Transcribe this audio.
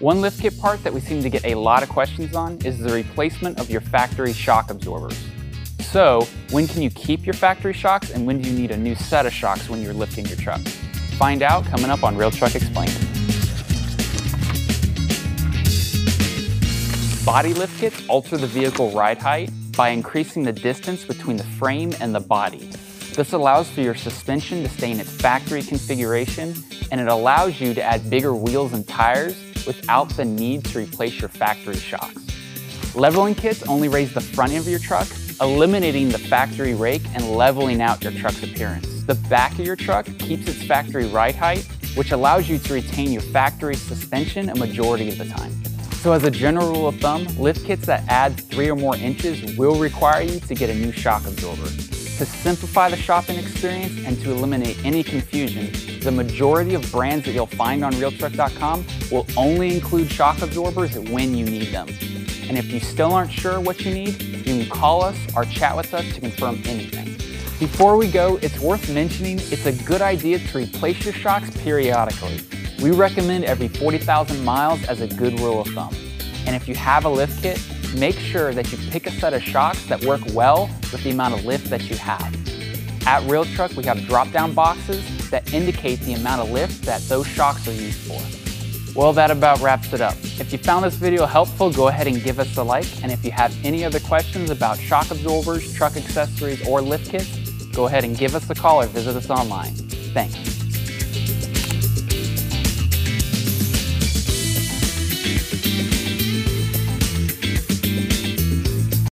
One lift kit part that we seem to get a lot of questions on is the replacement of your factory shock absorbers. So, when can you keep your factory shocks and when do you need a new set of shocks when you're lifting your truck? Find out coming up on Real Truck Explained. Body lift kits alter the vehicle ride height by increasing the distance between the frame and the body. This allows for your suspension to stay in its factory configuration and it allows you to add bigger wheels and tires without the need to replace your factory shocks. Leveling kits only raise the front end of your truck, eliminating the factory rake and leveling out your truck's appearance. The back of your truck keeps its factory ride height, which allows you to retain your factory suspension a majority of the time. So as a general rule of thumb, lift kits that add three or more inches will require you to get a new shock absorber. To simplify the shopping experience and to eliminate any confusion, the majority of brands that you'll find on realtruck.com will only include shock absorbers when you need them. And if you still aren't sure what you need, you can call us or chat with us to confirm anything. Before we go, it's worth mentioning it's a good idea to replace your shocks periodically. We recommend every 40,000 miles as a good rule of thumb. And if you have a lift kit, make sure that you pick a set of shocks that work well with the amount of lift that you have. At Real Truck, we have drop-down boxes that indicate the amount of lift that those shocks are used for. Well, that about wraps it up. If you found this video helpful, go ahead and give us a like. And if you have any other questions about shock absorbers, truck accessories, or lift kits, go ahead and give us a call or visit us online. Thanks.